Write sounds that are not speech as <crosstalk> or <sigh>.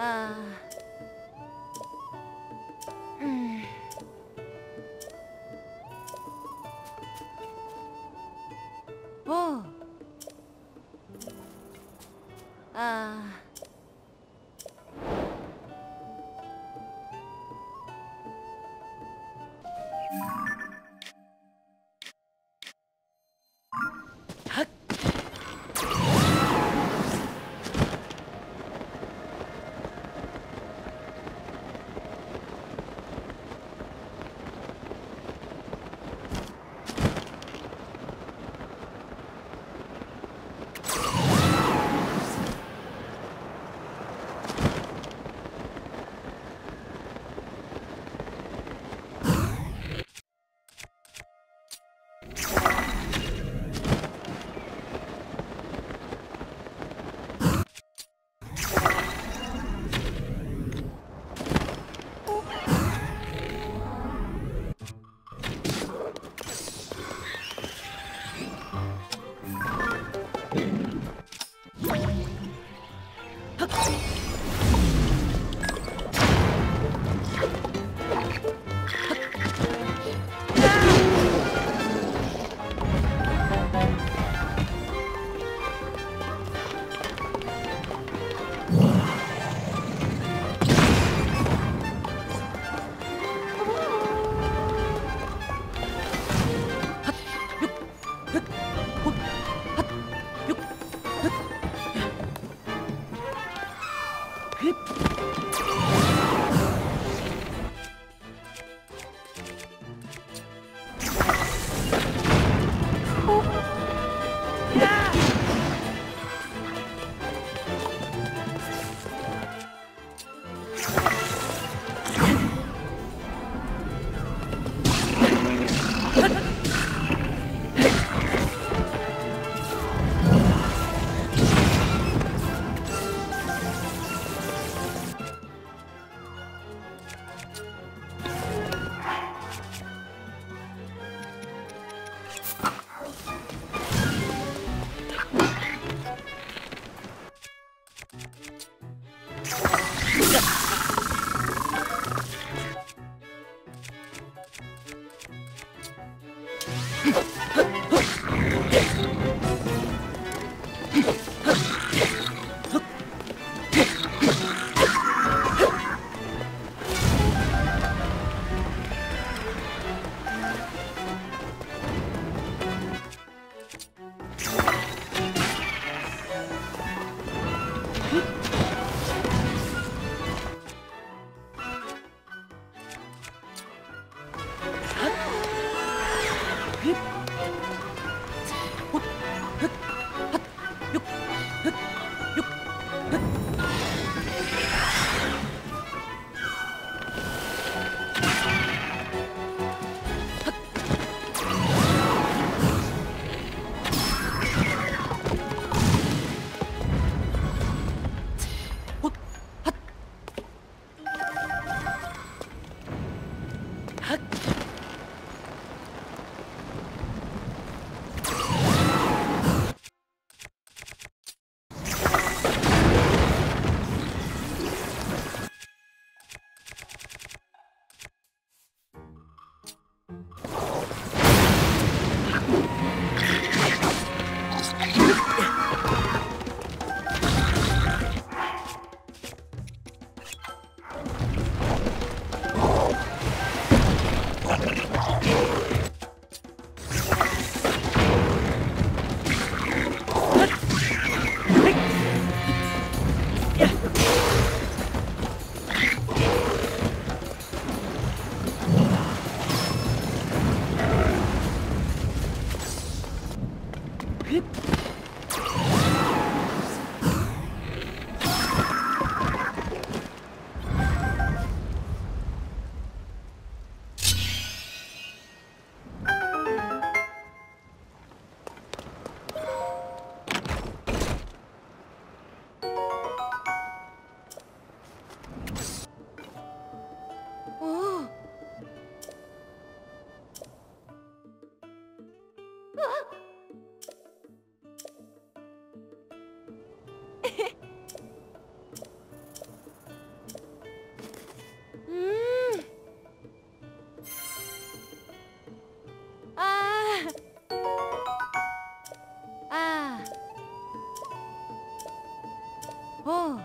啊嗯。哦。啊。Hip. お <laughs> 哦。